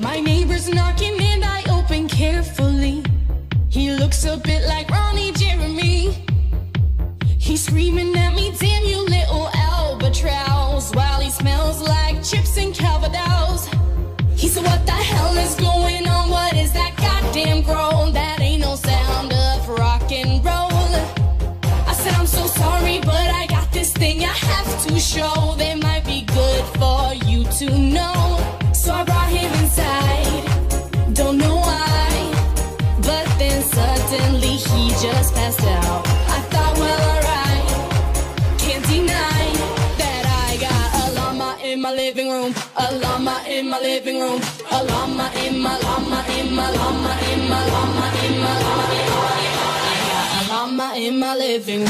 My neighbor's knocking and I open carefully. He looks a bit like Ron Jeremy. He's screaming at me, damn you little albatross, while he smells like chips and Calvados. He said, What the hell is going on? What is that goddamn groan? That ain't no sound of rock and roll. I said, I'm so sorry, but I got this thing I have to show. That might be good for you to know. Just passed out. I thought, well, alright. Can't deny that I got a llama in my living room. A llama in my living room. A llama in my llama in my llama in my llama in my llama llama in my living room.